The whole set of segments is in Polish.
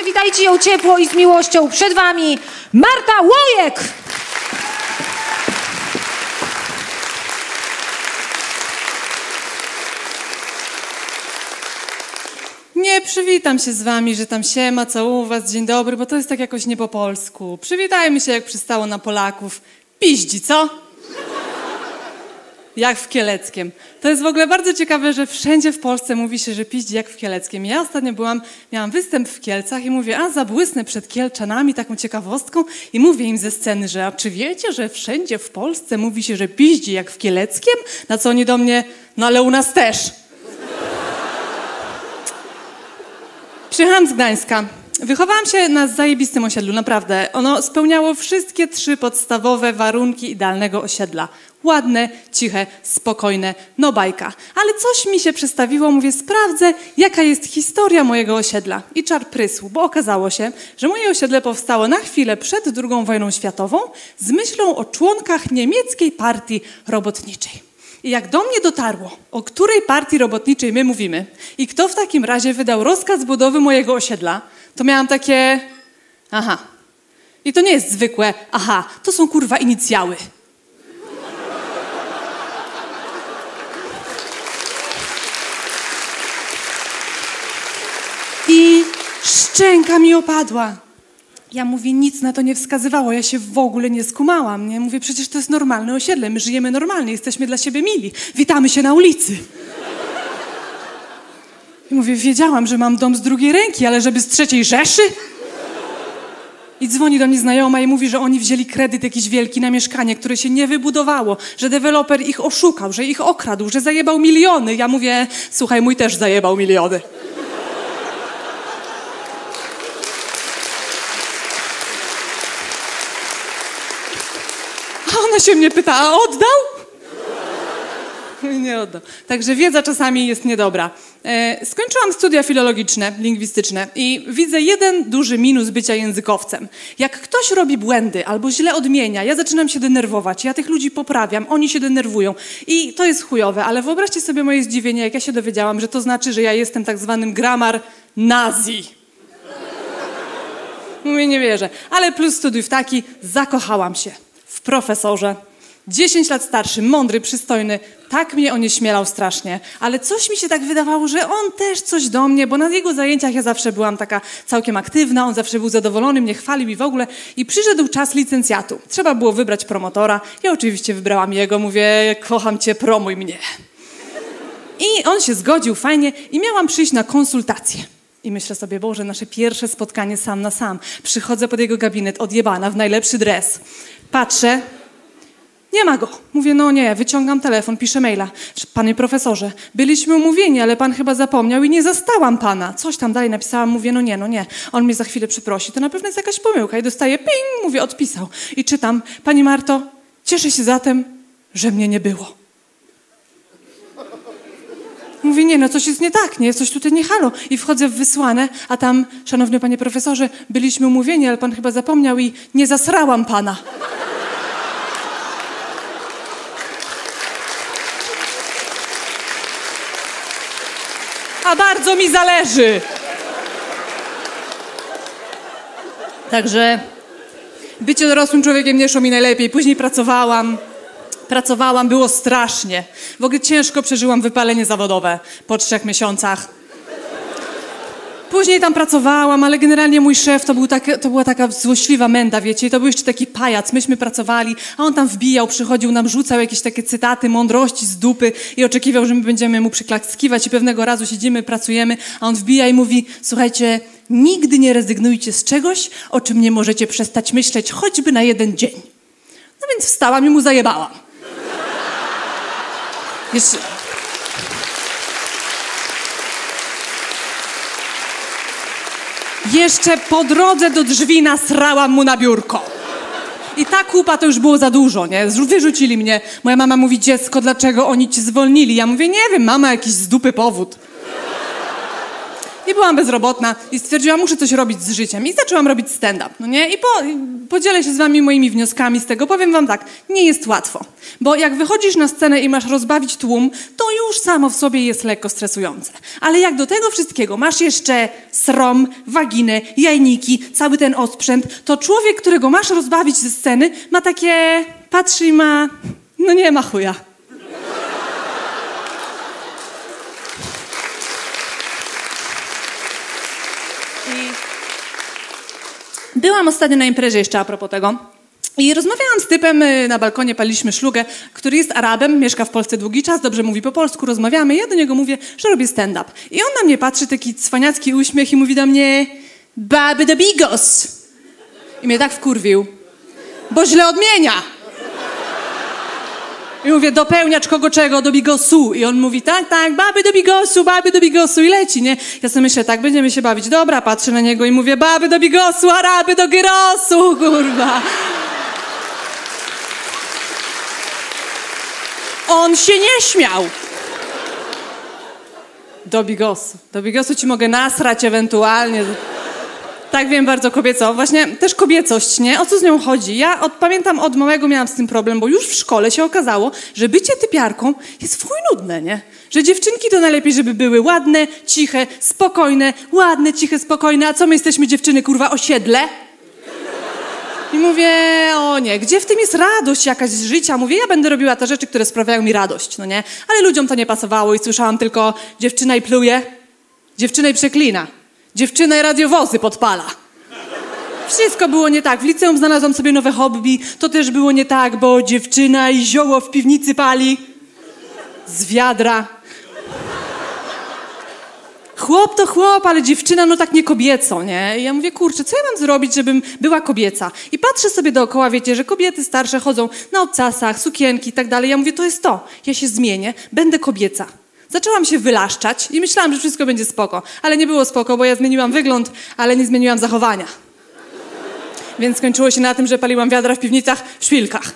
Przywitajcie ją ciepło i z miłością. Przed wami Marta Łojek! Nie przywitam się z wami, że tam siema, co u was, dzień dobry, bo to jest tak jakoś nie po polsku. Przywitajmy się, jak przystało na Polaków. Piździ, co? Jak w Kieleckiem. To jest w ogóle bardzo ciekawe, że wszędzie w Polsce mówi się, że piździ jak w Kieleckiem. Ja ostatnio byłam, miałam występ w Kielcach i mówię, a zabłysnę przed Kielczanami taką ciekawostką i mówię im ze sceny, że a czy wiecie, że wszędzie w Polsce mówi się, że piździ jak w Kieleckiem? Na co oni do mnie, no ale u nas też. Przyjechałam z Gdańska. Wychowałam się na zajebistym osiedlu, naprawdę. Ono spełniało wszystkie trzy podstawowe warunki idealnego osiedla. Ładne, ciche, spokojne, no bajka. Ale coś mi się przestawiło, mówię, sprawdzę, jaka jest historia mojego osiedla. I czar prysł, bo okazało się, że moje osiedle powstało na chwilę przed II wojną światową z myślą o członkach niemieckiej partii robotniczej. I jak do mnie dotarło, o której partii robotniczej my mówimy i kto w takim razie wydał rozkaz budowy mojego osiedla, to miałam takie aha. I to nie jest zwykłe aha, to są kurwa inicjały. I szczęka mi opadła. Ja mówię, nic na to nie wskazywało, ja się w ogóle nie skumałam. Nie? Mówię, przecież to jest normalne osiedle, my żyjemy normalnie, jesteśmy dla siebie mili, witamy się na ulicy. I mówię, wiedziałam, że mam dom z drugiej ręki, ale żeby z trzeciej Rzeszy? I dzwoni do mnie znajoma i mówi, że oni wzięli kredyt jakiś wielki na mieszkanie, które się nie wybudowało, że deweloper ich oszukał, że ich okradł, że zajebał miliony. Ja mówię, słuchaj, mój też zajebał miliony. A ona się mnie pyta, a oddał? Nie oddał. Także wiedza czasami jest niedobra. E, skończyłam studia filologiczne, lingwistyczne i widzę jeden duży minus bycia językowcem. Jak ktoś robi błędy albo źle odmienia, ja zaczynam się denerwować, ja tych ludzi poprawiam, oni się denerwują i to jest chujowe, ale wyobraźcie sobie moje zdziwienie, jak ja się dowiedziałam, że to znaczy, że ja jestem tak zwanym gramar nazi. Mówię, nie wierzę. Ale plus studiów taki, zakochałam się w profesorze. 10 lat starszy, mądry, przystojny, tak mnie onieśmielał strasznie, ale coś mi się tak wydawało, że on też coś do mnie, bo na jego zajęciach ja zawsze byłam taka całkiem aktywna, on zawsze był zadowolony, mnie chwalił i w ogóle. I przyszedł czas licencjatu. Trzeba było wybrać promotora. Ja oczywiście wybrałam jego, mówię, kocham cię, promuj mnie. I on się zgodził fajnie i miałam przyjść na konsultację. I myślę sobie, Boże, nasze pierwsze spotkanie sam na sam. Przychodzę pod jego gabinet, odjebana, w najlepszy dres. Patrzę, nie ma go. Mówię, no nie, wyciągam telefon, piszę maila. Panie profesorze, byliśmy umówieni, ale pan chyba zapomniał i nie zastałam pana. Coś tam dalej napisałam, mówię, no nie, no nie. On mnie za chwilę przeprosi, to na pewno jest jakaś pomyłka. I dostaję ping, mówię, odpisał. I czytam, pani Marto, cieszę się zatem, że mnie nie było. Mówi, nie, no coś jest nie tak, nie, coś tutaj nie halo. I wchodzę w wysłane, a tam, szanowny panie profesorze, byliśmy umówieni, ale pan chyba zapomniał i nie zasrałam pana. A bardzo mi zależy. Także bycie dorosłym człowiekiem nie szło mi najlepiej. Później pracowałam. Pracowałam, było strasznie. W ogóle ciężko przeżyłam wypalenie zawodowe po trzech miesiącach. Później tam pracowałam, ale generalnie mój szef to, był tak, to była taka złośliwa menda, wiecie, i to był jeszcze taki pajac. Myśmy pracowali, a on tam wbijał, przychodził, nam rzucał jakieś takie cytaty mądrości z dupy i oczekiwał, że my będziemy mu przyklaskiwać i pewnego razu siedzimy, pracujemy, a on wbija i mówi, słuchajcie, nigdy nie rezygnujcie z czegoś, o czym nie możecie przestać myśleć choćby na jeden dzień. No więc wstałam i mu zajebałam. Jeszcze... Jeszcze po drodze do drzwi nasrałam mu na biurko. I ta kupa to już było za dużo, nie? Wyrzucili mnie. Moja mama mówi, dziecko, dlaczego oni cię zwolnili? Ja mówię, nie wiem, mama, jakiś z dupy powód. I byłam bezrobotna i stwierdziłam, muszę coś robić z życiem. I zaczęłam robić stand-up, no nie? I po, podzielę się z wami moimi wnioskami z tego. Powiem wam tak, nie jest łatwo. Bo jak wychodzisz na scenę i masz rozbawić tłum, to już samo w sobie jest lekko stresujące. Ale jak do tego wszystkiego masz jeszcze srom, waginę, jajniki, cały ten osprzęt, to człowiek, którego masz rozbawić ze sceny, ma takie... patrzy i ma... no nie ma chuja. I byłam ostatnio na imprezie jeszcze a propos tego. I rozmawiałam z typem, y, na balkonie paliliśmy szlugę, który jest Arabem, mieszka w Polsce długi czas, dobrze mówi po polsku, rozmawiamy. Ja do niego mówię, że robię stand-up. I on na mnie patrzy, taki cwaniacki uśmiech i mówi do mnie, baby do bigos. I mnie tak wkurwił, bo źle odmienia. I mówię, dopełniacz kogo czego, do bigosu. I on mówi, tak, tak, baby do bigosu, baby do bigosu. I leci, nie? Ja sobie myślę, tak, będziemy się bawić. Dobra, patrzę na niego i mówię, baby do bigosu, araby do gyrosu, kurwa. On się nie śmiał. Do bigosu. Do bigosu ci mogę nasrać ewentualnie. Tak wiem, bardzo kobieco. Właśnie też kobiecość, nie? O co z nią chodzi? Ja od, pamiętam od małego miałam z tym problem, bo już w szkole się okazało, że bycie typiarką jest chuj nudne, nie? Że dziewczynki to najlepiej, żeby były ładne, ciche, spokojne, ładne, ciche, spokojne, a co my jesteśmy dziewczyny, kurwa, osiedle? I mówię, o nie, gdzie w tym jest radość jakaś z życia? Mówię, ja będę robiła te rzeczy, które sprawiają mi radość, no nie? Ale ludziom to nie pasowało i słyszałam tylko dziewczyna i pluje, dziewczyna i przeklina, dziewczyna radiowozy podpala. Wszystko było nie tak. W liceum znalazłam sobie nowe hobby, to też było nie tak, bo dziewczyna i zioło w piwnicy pali z wiadra. Chłop to chłop, ale dziewczyna no tak nie kobieco, nie? I ja mówię, kurczę, co ja mam zrobić, żebym była kobieca? I patrzę sobie dookoła, wiecie, że kobiety starsze chodzą na obcasach, sukienki i tak dalej. Ja mówię, to jest to. Ja się zmienię, będę kobieca. Zaczęłam się wylaszczać i myślałam, że wszystko będzie spoko. Ale nie było spoko, bo ja zmieniłam wygląd, ale nie zmieniłam zachowania. Więc skończyło się na tym, że paliłam wiadra w piwnicach w szpilkach.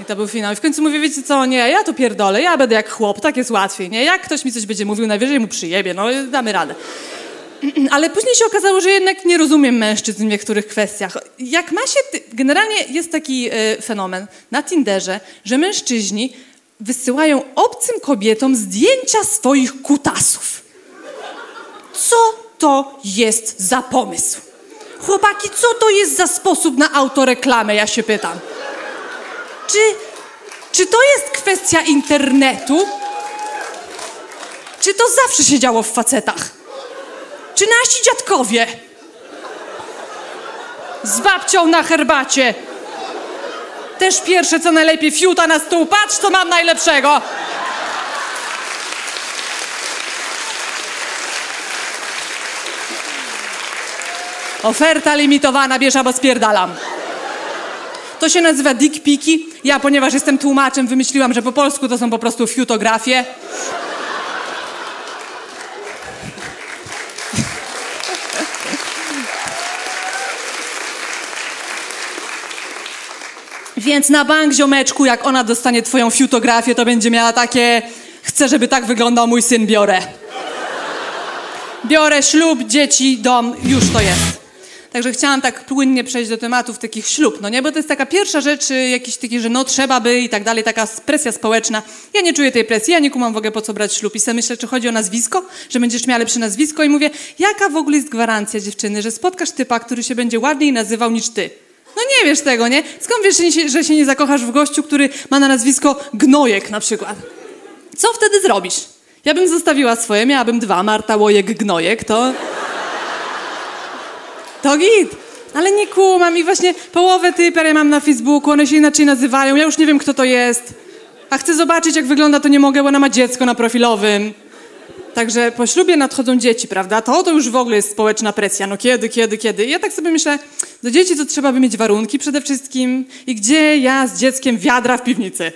I to był finał. I w końcu mówię, wiecie co, nie, ja to pierdolę, ja będę jak chłop, tak jest łatwiej, nie? Jak ktoś mi coś będzie mówił, najwyżej mu przyjebie, no damy radę. Ale później się okazało, że jednak nie rozumiem mężczyzn w niektórych kwestiach. Jak ma się, generalnie jest taki y, fenomen na Tinderze, że mężczyźni wysyłają obcym kobietom zdjęcia swoich kutasów. Co to jest za pomysł? Chłopaki, co to jest za sposób na autoreklamę, ja się pytam. Czy, czy to jest kwestia internetu? Czy to zawsze się działo w facetach? Czy nasi dziadkowie z babcią na herbacie też pierwsze co najlepiej fiuta na stół, patrz co mam najlepszego. Oferta limitowana, bierz albo spierdalam. To się nazywa dick piki. Ja, ponieważ jestem tłumaczem, wymyśliłam, że po polsku to są po prostu fiutografie. Więc na bank, ziomeczku, jak ona dostanie twoją fiutografię, to będzie miała takie... Chcę, żeby tak wyglądał mój syn, biorę. Biorę ślub, dzieci, dom, już to jest. Także chciałam tak płynnie przejść do tematów takich ślub, no nie? Bo to jest taka pierwsza rzecz, y, jakiś taki, że no trzeba by i tak dalej, taka presja społeczna. Ja nie czuję tej presji, ja nie kumam w ogóle po co brać ślub i sobie myślę, czy chodzi o nazwisko, że będziesz miała lepsze nazwisko i mówię, jaka w ogóle jest gwarancja dziewczyny, że spotkasz typa, który się będzie ładniej nazywał niż ty? No nie wiesz tego, nie? Skąd wiesz, że się, nie zakochasz w gościu, który ma na nazwisko Gnojek na przykład? Co wtedy zrobisz? Ja bym zostawiła swoje, miałabym dwa, Marta Łojek Gnojek, to... To git. Ale nie kumam i właśnie połowę typer ja mam na Facebooku, one się inaczej nazywają, ja już nie wiem kto to jest. A chcę zobaczyć jak wygląda, to nie mogę, bo ona ma dziecko na profilowym. Także po ślubie nadchodzą dzieci, prawda? To to już w ogóle jest społeczna presja. No kiedy, kiedy, kiedy? I ja tak sobie myślę, do dzieci to trzeba by mieć warunki przede wszystkim. I gdzie ja z dzieckiem wiadra w piwnicy?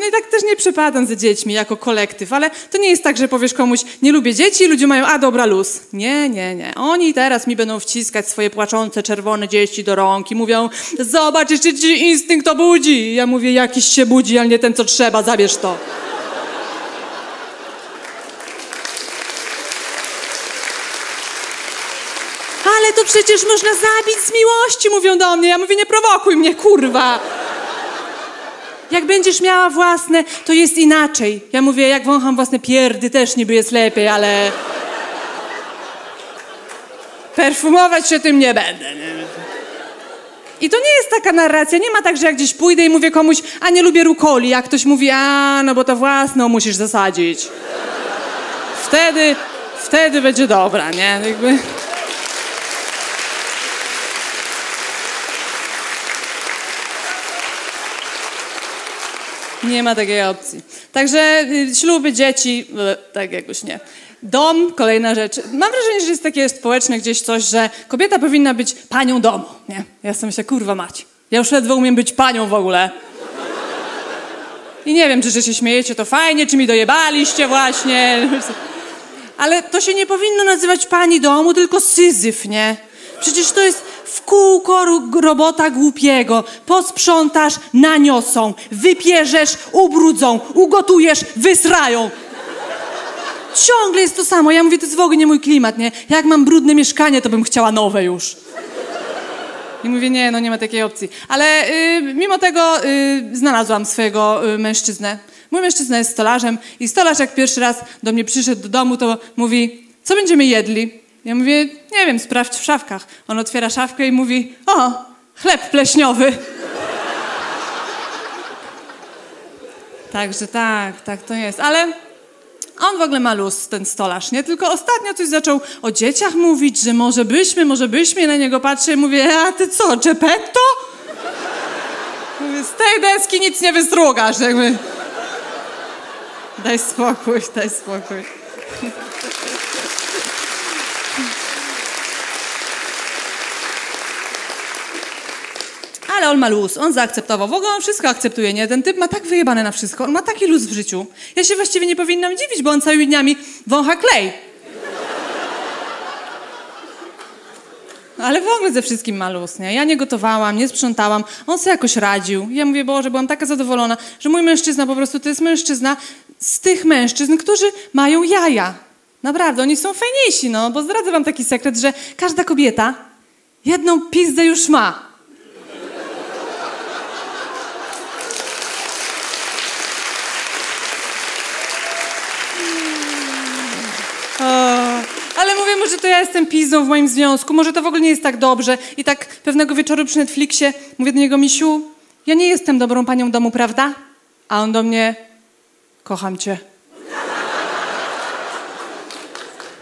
no i tak też nie przepadam za dziećmi jako kolektyw, ale to nie jest tak, że powiesz komuś, nie lubię dzieci, ludzie mają, a dobra, luz. Nie, nie, nie. Oni teraz mi będą wciskać swoje płaczące, czerwone dzieci do rąk i mówią, zobacz, jeszcze ci instynkt obudzi. I ja mówię, jakiś się budzi, ale nie ten, co trzeba, zabierz to. Ale to przecież można zabić z miłości, mówią do mnie. Ja mówię, nie prowokuj mnie, kurwa. Jak będziesz miała własne, to jest inaczej. Ja mówię, jak wącham własne pierdy, też niby jest lepiej, ale... Perfumować się tym nie będę. I to nie jest taka narracja, nie ma tak, że jak gdzieś pójdę i mówię komuś, a nie lubię rukoli, jak ktoś mówi, a no bo to własną musisz zasadzić. Wtedy, wtedy będzie dobra, nie? Jakby... Nie ma takiej opcji. Także y, śluby, dzieci, e, tak jakoś nie. Dom, kolejna rzecz. Mam wrażenie, że jest takie społeczne gdzieś coś, że kobieta powinna być panią domu, nie? Ja sobie myślę, kurwa mać. Ja już ledwo umiem być panią w ogóle. I nie wiem, czy że się śmiejecie, to fajnie, czy mi dojebaliście właśnie. Ale to się nie powinno nazywać pani domu, tylko syzyf, nie? Przecież to jest w kółko robota głupiego. Posprzątasz, naniosą, wypierzesz, ubrudzą, ugotujesz, wysrają. Ciągle jest to samo. Ja mówię, to jest w ogóle nie mój klimat, nie? Jak mam brudne mieszkanie, to bym chciała nowe już. I mówię, nie, no nie ma takiej opcji. Ale y, mimo tego y, znalazłam swojego y, mężczyznę. Mój mężczyzna jest stolarzem i stolarz jak pierwszy raz do mnie przyszedł do domu, to mówi, co będziemy jedli? Ja mówię, nie wiem, sprawdź w szafkach. On otwiera szafkę i mówi, o, chleb pleśniowy. Także tak, tak to jest. Ale on w ogóle ma luz, ten stolarz, nie? Tylko ostatnio coś zaczął o dzieciach mówić, że może byśmy, może byśmy. Na niego patrzę i mówię, a ty co, Geppetto? Mówię, z tej deski nic nie wystrugasz, jakby. Daj spokój, daj spokój. On ma luz, on zaakceptował. W ogóle on wszystko akceptuje, nie? Ten typ ma tak wyjebane na wszystko, on ma taki luz w życiu. Ja się właściwie nie powinnam dziwić, bo on całymi dniami wącha klej. Ale w ogóle ze wszystkim ma luz, nie? Ja nie gotowałam, nie sprzątałam, on sobie jakoś radził. Ja mówię, Boże, byłam taka zadowolona, że mój mężczyzna po prostu to jest mężczyzna z tych mężczyzn, którzy mają jaja. Naprawdę, oni są fajniejsi, no, bo zdradzę wam taki sekret, że każda kobieta jedną pizdę już ma. O, ale mówię mu, że to ja jestem pizdą w moim związku, może to w ogóle nie jest tak dobrze. I tak pewnego wieczoru przy Netflixie mówię do niego, Misiu, ja nie jestem dobrą panią domu, prawda? A on do mnie, kocham cię.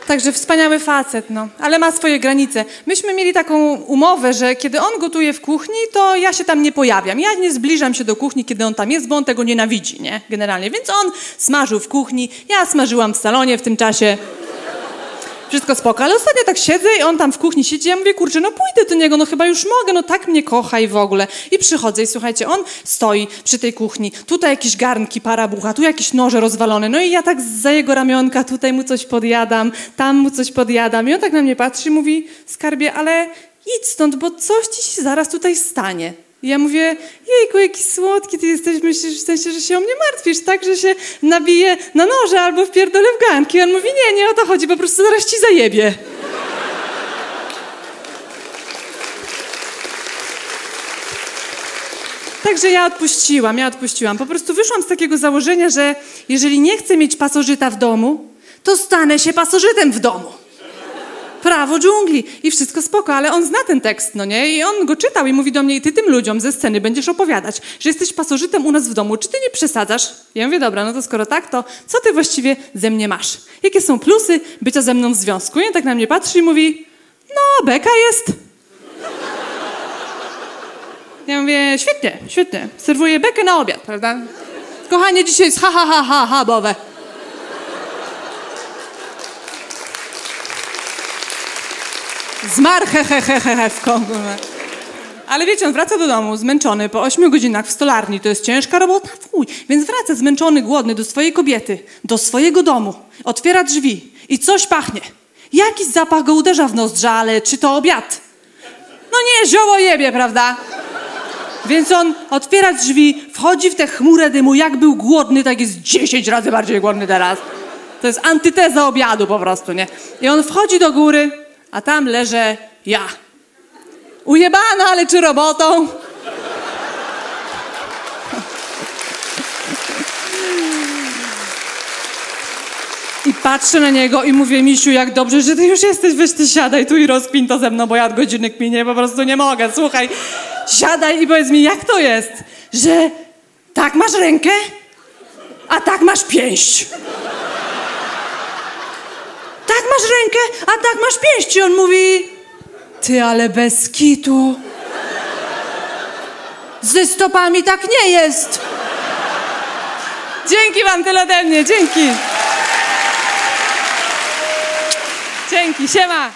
Także wspaniały facet, no, ale ma swoje granice. Myśmy mieli taką umowę, że kiedy on gotuje w kuchni, to ja się tam nie pojawiam. Ja nie zbliżam się do kuchni, kiedy on tam jest, bo on tego nienawidzi, nie? Generalnie. Więc on smażył w kuchni, ja smażyłam w salonie w tym czasie. Wszystko spoko, ale ostatnio tak siedzę i on tam w kuchni siedzi, ja mówię, kurczę, no pójdę do niego, no chyba już mogę, no tak mnie kocha i w ogóle. I przychodzę i słuchajcie, on stoi przy tej kuchni, tutaj jakieś garnki, parabucha, tu jakieś noże rozwalone, no i ja tak za jego ramionka tutaj mu coś podjadam, tam mu coś podjadam i on tak na mnie patrzy i mówi, skarbie, ale idź stąd, bo coś ci się zaraz tutaj stanie. I ja mówię, jejku, jaki słodki ty jesteś, myślisz w sensie, że się o mnie martwisz, tak, że się nabije na noże albo wpierdolę w garnki. I on mówi, nie, nie o to chodzi, po prostu zaraz ci zajebie. Także ja odpuściłam, ja odpuściłam. Po prostu wyszłam z takiego założenia, że jeżeli nie chcę mieć pasożyta w domu, to stanę się pasożytem w domu. Prawo dżungli i wszystko spoko, ale on zna ten tekst, no nie? I on go czytał i mówi do mnie, i ty tym ludziom ze sceny będziesz opowiadać, że jesteś pasożytem u nas w domu. Czy ty nie przesadzasz? Ja mówię, dobra, no to skoro tak, to co ty właściwie ze mnie masz? Jakie są plusy bycia ze mną w związku? I on tak na mnie patrzy i mówi, no, beka jest. Ja mówię, świetnie, świetnie. Serwuję bekę na obiad, prawda? Kochanie, dzisiaj jest ha, ha, ha, ha, ha, bowe. Zmarł he, he, he, he, w Kongu. Ale wiecie, on wraca do domu zmęczony po 8 godzinach w stolarni. To jest ciężka robota, fuj. Więc wraca zmęczony, głodny do swojej kobiety, do swojego domu. Otwiera drzwi i coś pachnie. Jakiś zapach go uderza w nozdrza, ale czy to obiad? No nie, zioło jebie, prawda? Więc on otwiera drzwi, wchodzi w tę chmurę dymu. Jak był głodny, tak jest 10 razy bardziej głodny teraz. To jest antyteza obiadu po prostu, nie? I on wchodzi do góry, a tam leżę ja. Ujebana, ale czy robotą? I patrzę na niego i mówię, Misiu, jak dobrze, że ty już jesteś, weź ty siadaj tu i rozkmin to ze mną, bo ja od godziny kminię, po prostu nie mogę, słuchaj. Siadaj i powiedz mi, jak to jest, że tak masz rękę, a tak masz pięść. Masz rękę, a tak masz pięść. I on mówi, ty, ale bez kitu. Ze stopami tak nie jest. Dzięki wam tyle ode mnie, dzięki. Dzięki, siema.